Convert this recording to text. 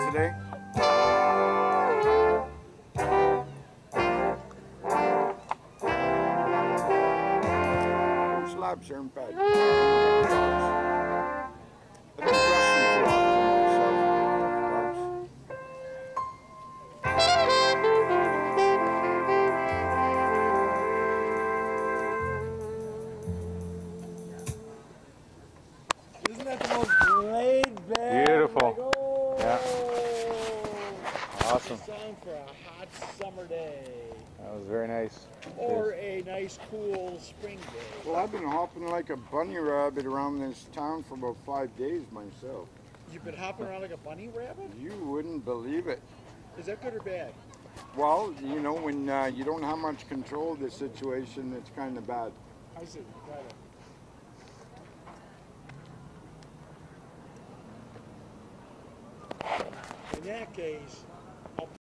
song today. in Sherman Awesome. For a hot summer day. That was very nice. Or a nice cool spring day. Well, I've been hopping like a bunny rabbit around this town for about five days myself. You've been hopping around like a bunny rabbit? You wouldn't believe it. Is that good or bad? Well, you know, when uh, you don't have much control of the situation, it's kind of bad. I see. Got it. In that case,